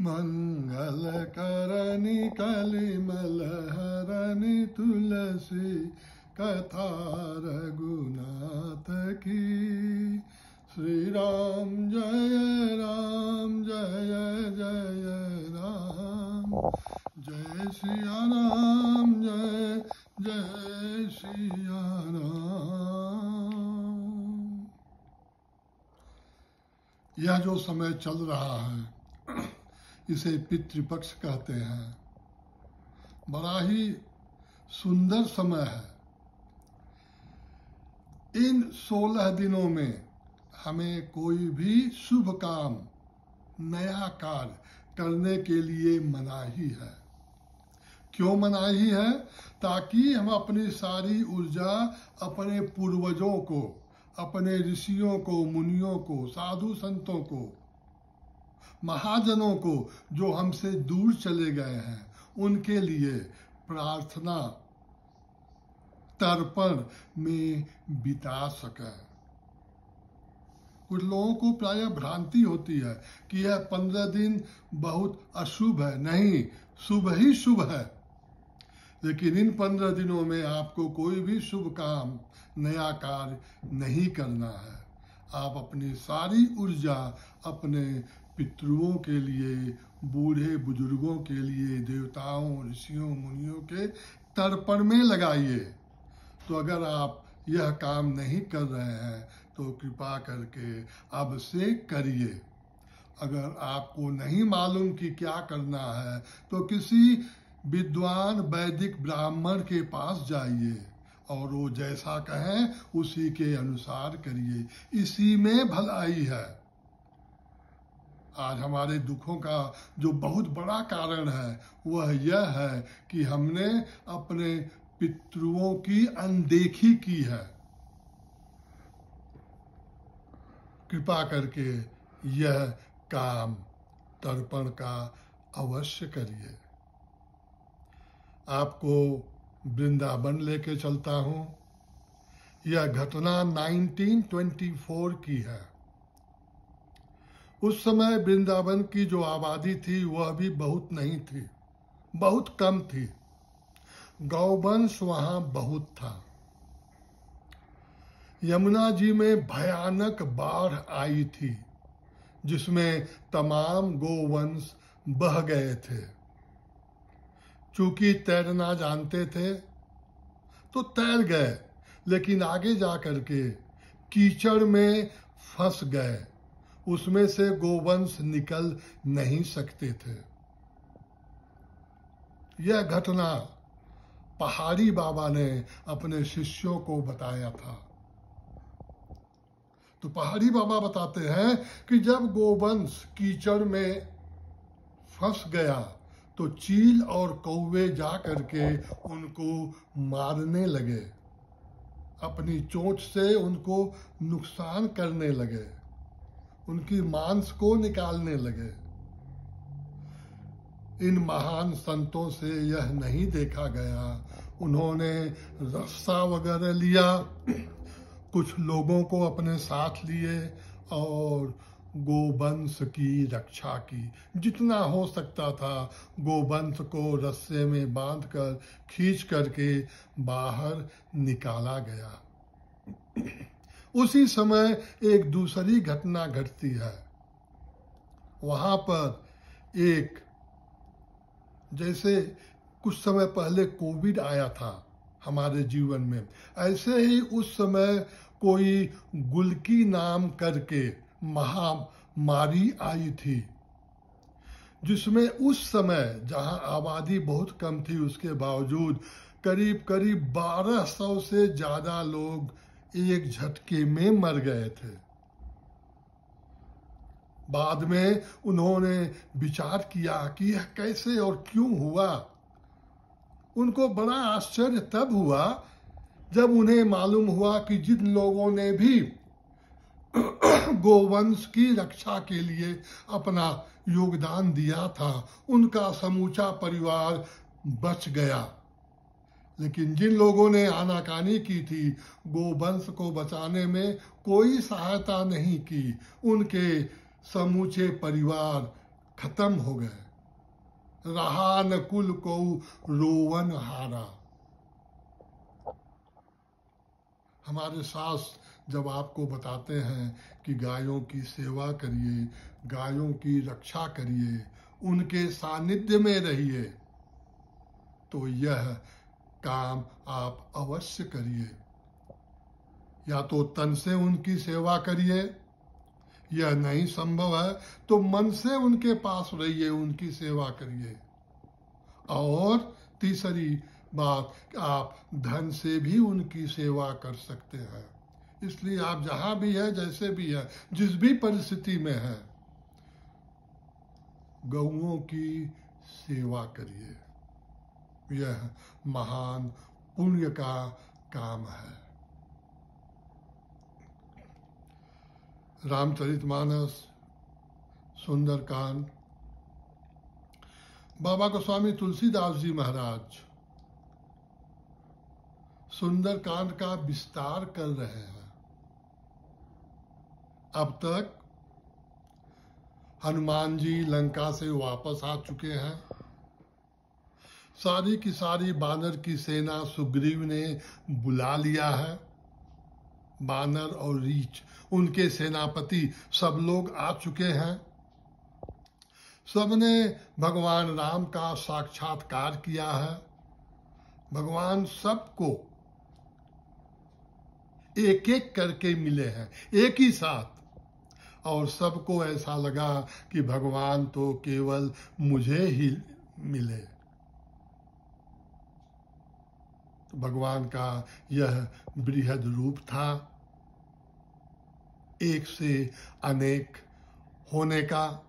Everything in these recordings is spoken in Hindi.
मङ्गलकरणि कलिमलहरणि तुलसी कथा रघुनाथ की। श्री राम जय राम, जय जय राम। जय सिया राम जय जय सिया राम यह जो समय चल रहा है इसे पितृपक्ष कहते हैं। बड़ा ही सुंदर समय है। इन सोलह दिनों में हमें कोई भी शुभ काम, नया कार्य करने के लिए मनाही है। क्यों मनाही है? ताकि हम अपनी सारी ऊर्जा, अपने पूर्वजों को, अपने ऋषियों को, मुनियों को, साधु संतों को महाजनों को जो हमसे दूर चले गए हैं, उनके लिए प्रार्थना तर्पण में बिता सके। कुछ लोगों को प्राय भ्रांति होती है कि यह पंद्रह दिन बहुत अशुभ है। नहीं, शुभ ही शुभ है। लेकिन इन पंद्रह दिनों में आपको कोई भी शुभ काम, नया कार्य नहीं करना है। आप अपनी सारी ऊर्जा अपने पितृओं के लिए, बूढ़े बुज़ुर्गों के लिए, देवताओं, ऋषियों, मुनियों के तर्पण में लगाइए। तो अगर आप यह काम नहीं कर रहे हैं तो कृपा करके अब से करिए। अगर आपको नहीं मालूम कि क्या करना है तो किसी विद्वान वैदिक ब्राह्मण के पास जाइए और वो जैसा कहें, उसी के अनुसार करिए। इसी में भलाई है। आज हमारे दुखों का जो बहुत बड़ा कारण है, वह यह है कि हमने अपने पितृओं की अनदेखी की है। कृपा करके यह काम तर्पण का अवश्य करिए। आपको वृंदावन लेके चलता हूँ। यह घटना 1924 की है। उस समय वृंदावन की जो आबादी थी, वह भी बहुत नहीं थी, बहुत कम थी। गौवंश वहाँ बहुत था। यमुना जी में भयानक बाढ़ आई थी, जिसमें तमाम गोवंश बह गए थे। चूँकि तैरना जानते थे तो तैर गए, लेकिन आगे जाकर के कीचड़ में फंस गए। उसमें से गोवंश निकल नहीं सकते थे। यह घटना पहाड़ी बाबा ने अपने शिष्यों को बताया था। तो पहाड़ी बाबा बताते हैं कि जब गोवंश कीचड़ में फंस गया तो चील और कौवे जा करके उनको मारने लगे। अपनी चोट से उनको नुकसान करने लगे। उनकी मांस को निकालने लगे। इन महान संतों से यह नहीं देखा गया। उन्होंने रस्सा वगैरह लिया, कुछ लोगों को अपने साथ लिए और गोवंश की रक्षा की। जितना हो सकता था, गोवंश को रस्से में बांधकर, खींच करके बाहर निकाला गया। उसी समय एक दूसरी घटना घटती है। वहाँ पर एक, जैसे कुछ समय पहले कोविड आया था हमारे जीवन में, ऐसे ही उस समय कोई गुलकी नाम करके महामारी आई थी, जिसमें उस समय जहाँ आबादी बहुत कम थी, उसके बावजूद करीब करीब 1200 से ज़्यादा लोग एक झटके में मर गए थे। बाद में उन्होंने विचार किया कि यह कैसे और क्यों हुआ। उनको बड़ा आश्चर्य तब हुआ जब उन्हें मालूम हुआ कि जिन लोगों ने भी गोवंश की रक्षा के लिए अपना योगदान दिया था, उनका समूचा परिवार बच गया। लेकिन जिन लोगों ने आनाकानी की थी, गोवंश को बचाने में कोई सहायता नहीं की, उनके समूचे परिवार खत्म हो गए। रहा न कुल को रोवन हारा। हमारे सास जब आपको बताते हैं कि गायों की सेवा करिए, गायों की रक्षा करिए, उनके सानिध्य में रहिए तो यह काम आप अवश्य करिए। या तो तन से उनकी सेवा करिए यह नहीं संभव है तो मन से उनके पास रहिए, उनकी सेवा करिए। और तीसरी बात, आप धन से भी उनकी सेवा कर सकते हैं। इसलिए आप जहाँ भी है, जैसे भी है, जिस भी परिस्थिति में है गऊ की सेवा करिए। यह महान पुण्य का काम है। रामचरितमानस, सुंदरकांड। बाबा गोस्वामी तुलसीदास जी महाराज सुंदरकांड का विस्तार कर रहे हैं। अब तक हनुमान जी लंका से वापस आ चुके हैं। सारी की सारी बानर की सेना सुग्रीव ने बुला लिया है। बानर और रीछ उनके सेनापति सब लोग आ चुके हैं। सबने भगवान राम का साक्षात्कार किया है। भगवान सबको एक एक करके मिले हैं, एक ही साथ। और सबको ऐसा लगा कि भगवान तो केवल मुझे ही मिले तो भगवान का यह बृहद रूप था। एक से अनेक होने का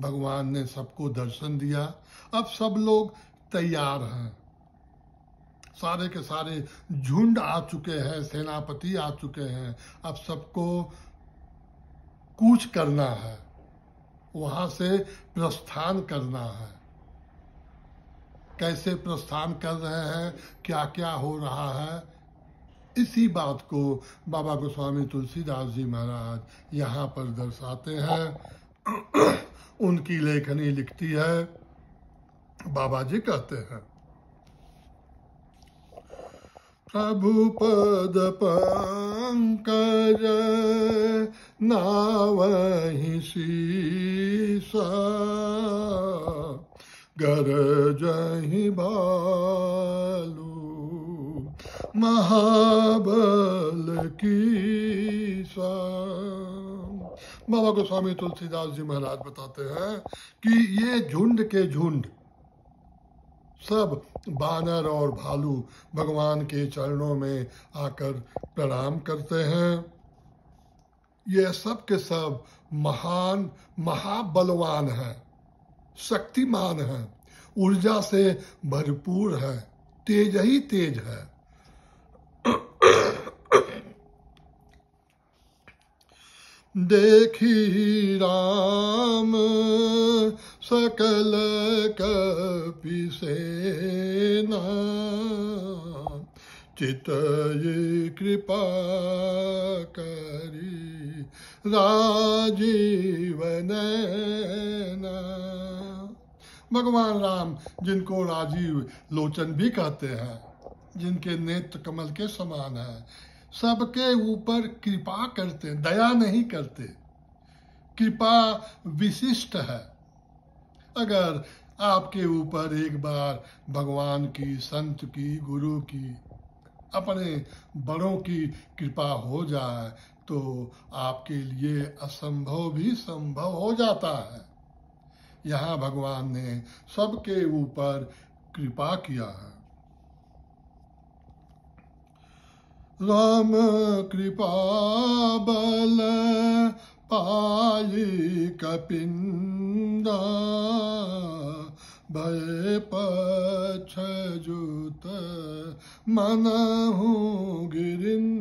भगवान ने सबको दर्शन दिया। अब सब लोग तैयार हैं। सारे के सारे झुंड आ चुके हैं, सेनापति आ चुके हैं। अब सबको कूच करना है, वहाँ से प्रस्थान करना है। कैसे प्रस्थान कर रहे हैं क्या क्या हो रहा है। इसी बात को बाबा गोस्वामी तुलसीदास जी महाराज यहाँ पर दर्शाते हैं। उनकी लेखनी लिखती है, बाबा जी कहते हैं, प्रभु पद पंकज नावहि शीसा गरजहि भालू महाबल की बाबा गोस्वामी तुलसीदास जी महाराज बताते हैं कि ये झुंड के झुंड, सब बानर और भालू भगवान के चरणों में आकर प्रणाम करते हैं। ये सब के सब महान, महाबलवान है। शक्तिमान है, ऊर्जा से भरपूर है, तेज ही तेज है। देखी राम सकल कपि सेना, चित कृपा करी राजीवन भगवान राम, जिनको राजीव लोचन भी कहते हैं, जिनके नेत्र कमल के समान है, सबके ऊपर कृपा करते, दया नहीं करते। कृपा विशिष्ट है। अगर आपके ऊपर एक बार भगवान की, संत की, गुरु की, अपने बड़ों की कृपा हो जाए तो आपके लिए असंभव भी संभव हो जाता है। यहाँ भगवान ने सबके ऊपर कृपा किया है। राम कृपा बल पाई कपिंदा, भय पछ जुत मनहु गिरिंदा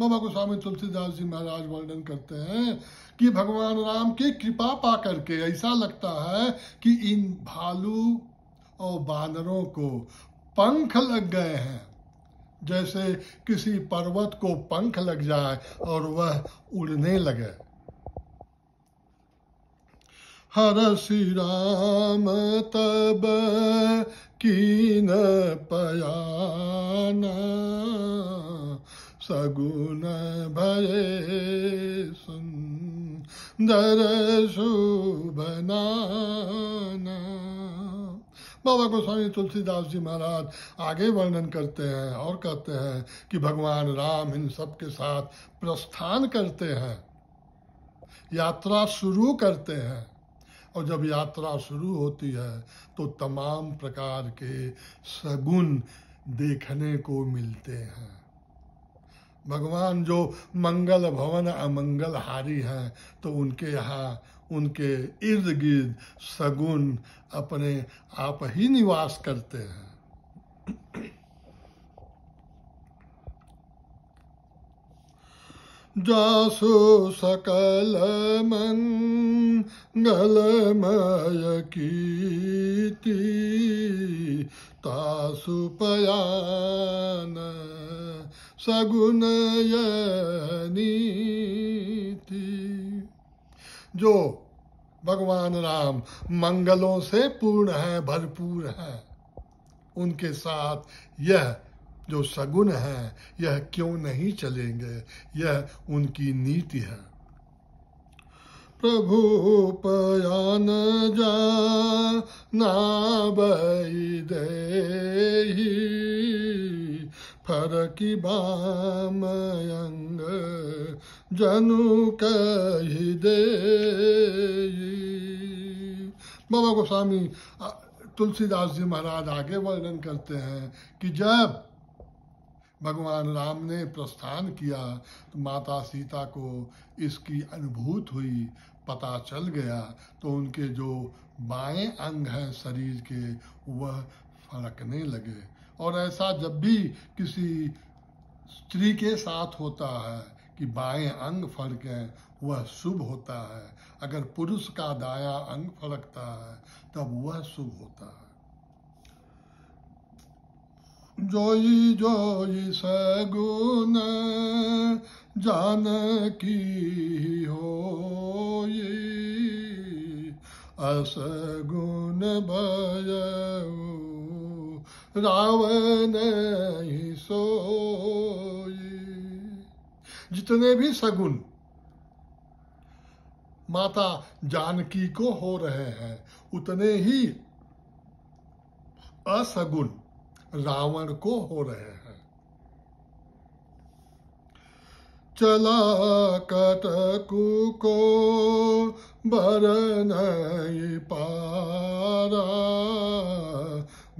बाबा गोस्वामी तुलसीदास जी महाराज वर्णन करते हैं कि भगवान राम की कृपा पा करके ऐसा लगता है कि इन भालू और बानरों को पंख लग गए हैं। जैसे किसी पर्वत को पंख लग जाए और वह उड़ने लगे। हर श्री राम तब कीन पयाना। सगुन भये सुंदर शुभनाना बाबा गोस्वामी तुलसीदास जी महाराज आगे वर्णन करते हैं और कहते हैं कि भगवान राम इन सब के साथ प्रस्थान करते हैं, यात्रा शुरू करते हैं। और जब यात्रा शुरू होती है तो तमाम प्रकार के सगुन देखने को मिलते हैं। भगवान जो मंगल भवन अमंगल हारी हैं तो उनके यहाँ उनके इर्द गिर्द सगुन अपने आप ही निवास करते हैं। जासु सकल मंगलमय कीति तासु पयान। सगुन नीति जो भगवान राम मंगलों से पूर्ण है, भरपूर है, उनके साथ यह जो सगुन है, यह क्यों नहीं चलेंगे? यह उनकी नीति है। प्रभु पयान जा, नाबई दे फरकी बामयंग जनु कही दे बाबा गोस्वामी तुलसीदास जी महाराज आगे वर्णन करते हैं कि जब भगवान राम ने प्रस्थान किया तो माता सीता को इसकी अनुभूत हुई, पता चल गया तो उनके जो बाएँ अंग हैं शरीर के, वह फड़कने लगे। और ऐसा जब भी किसी स्त्री के साथ होता है कि बाएँ अंग फड़के वह शुभ होता है। अगर पुरुष का दाया अंग फड़कता है, तब वह शुभ होता है। जोई जोई सगुन जान की हो असगुन भय रावण ही सोई। जितने भी सगुन माता जानकी को हो रहे हैं, उतने ही असगुण रावण को हो रहे हैं। चला कटकु को बर नहीं पारा।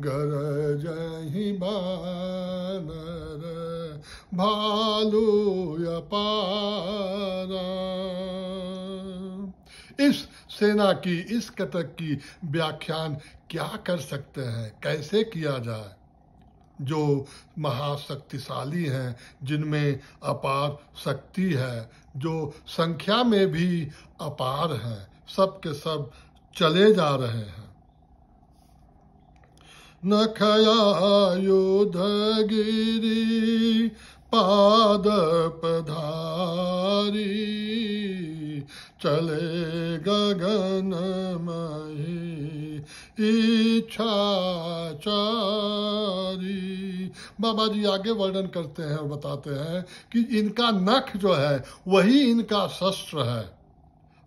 गर जही बानर, भालू इस सेना की, इस कटक की व्याख्यान क्या कर सकते हैं, कैसे किया जाए? जो महाशक्तिशाली हैं, जिनमें अपार शक्ति है, जो संख्या में भी अपार हैं, सब के सब चले जा रहे हैं। नखया गिरी पाद पधारी चले गगन मही इच्छा चारी बाबा जी आगे वर्णन करते हैं और बताते हैं कि इनका नख जो है, वही इनका शस्त्र है।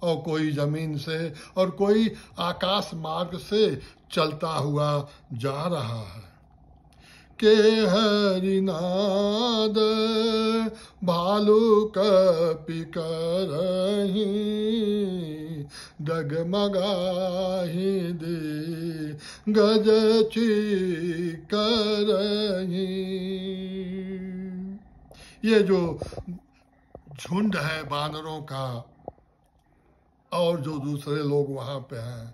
और कोई ज़मीन से और कोई आकाश मार्ग से चलता हुआ जा रहा है। के हरिनाद भालू कपि करही डगमगाही दे, गज करही ये जो झुंड है, बानरों का और जो दूसरे लोग वहाँ पे हैं,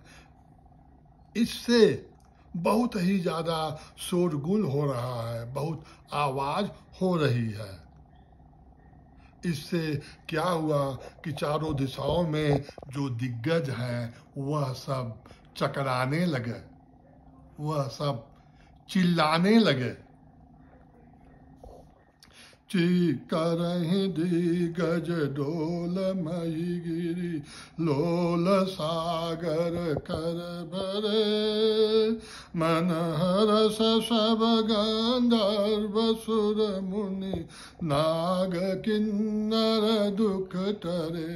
इससे बहुत ही ज़्यादा शोरगुल हो रहा है, बहुत आवाज़ हो रही है। इससे क्या हुआ कि चारों दिशाओं में जो दिग्गज हैं, वह सब चकराने लगे, वह सब चिल्लाने लगे। करही दी गज डोल मई गिरी, लोल सागर कर भरे। मन हरस सब गंधर्व सुर मुनि, नाग किन्नर दुख टरे।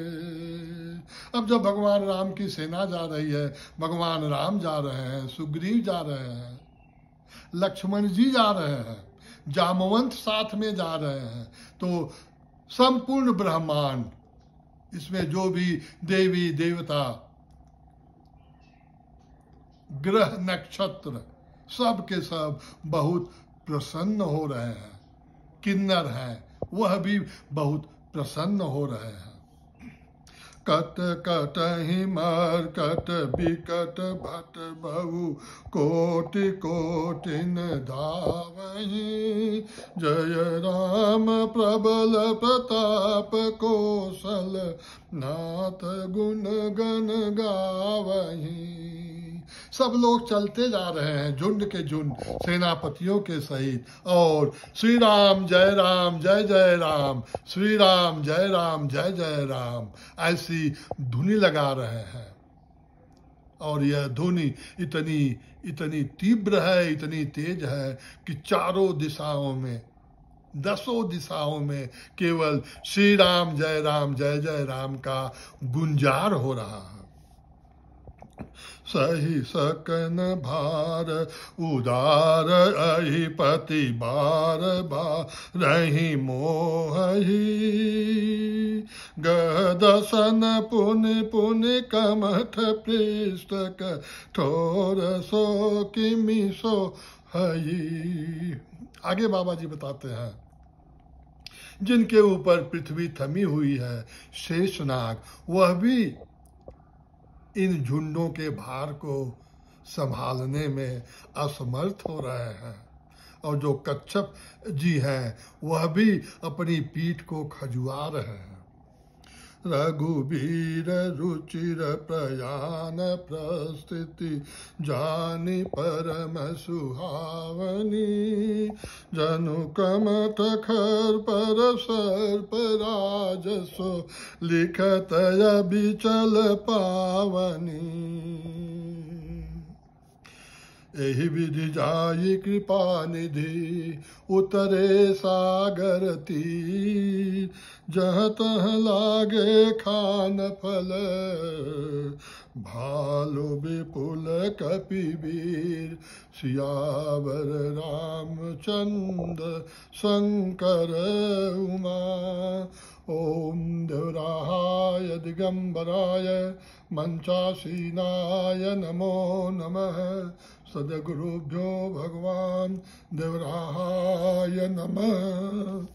अब जब भगवान राम की सेना जा रही है, भगवान राम जा रहे हैं, सुग्रीव जा रहे हैं, लक्ष्मण जी जा रहे हैं जामवंत साथ में जा रहे हैं। तो संपूर्ण ब्रह्मांड, इसमें जो भी देवी, देवता, ग्रह, नक्षत्र सब के सब बहुत प्रसन्न हो रहे हैं। किन्नर हैं, वह भी बहुत प्रसन्न हो रहे हैं। कट कत हिमर कत बिकट भट बहु, कोटि कोटिन धावही। जय राम प्रबल प्रताप कौशल, नाथ गुण गण गावही। सब लोग चलते जा रहे हैं, झुंड के झुंड, सेनापतियों के सहित। और श्री राम जय राम, जय जय राम श्री राम जय राम, जय जय राम, ऐसी धुनी लगा रहे हैं। और यह धुनी इतनी इतनी तीव्र है, इतनी तेज है कि चारों दिशाओं में, दसों दिशाओं में केवल श्री राम जय राम, जय जय राम का गुंजार हो रहा है। सही सकन भार उदार पति बार बार रही मोही गदसन पुन पुन कमठ पृष्ठ ठोर सो किमि सो हई आगे बाबा जी बताते हैं। जिनके ऊपर पृथ्वी थमी हुई है, शेषनाग, वह भी इन झुंडों के भार को संभालने में असमर्थ हो रहे हैं। और जो कच्छप जी हैं, वह भी अपनी पीठ को खजुआ रहे हैं। रघुबीर रुचिर प्रयान प्रस्थिति, जानी परम सुहावनी। जनु कमत खर पर सर्प राजसो, लिखत बिचल पावनी। एहि विधि जाई कृपा निधि, उतरे सागर तीर। जह तह लागे खान फल, भालु विपुल कपिवीर सियावर रामचंद शंकर उमा, ओम देवराहाय दिगंबराय मंचासीनाय नमो नमः। सदगुरुभ्यो भगवान देवराहाय नमः।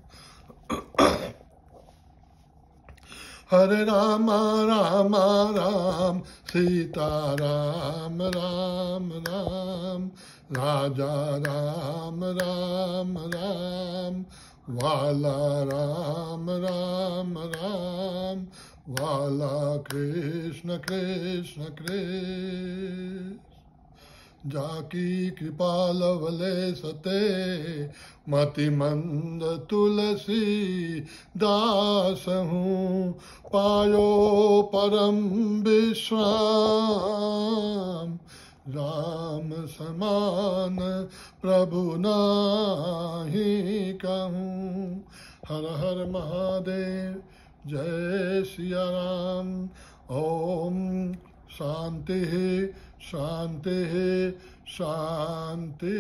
हरे राम राम राम, सीता राम राम राम, राजा राम राम राम, वाला राम राम राम वाला कृष्ण कृष्ण कृष्ण जाकी कृपा लवले सते मति मंद तुलसी दास हूँ पायो परम विश्राम राम समान प्रभु नाही कहूँ हर हर महादेव जय सिया राम ओम शांति शांति शांति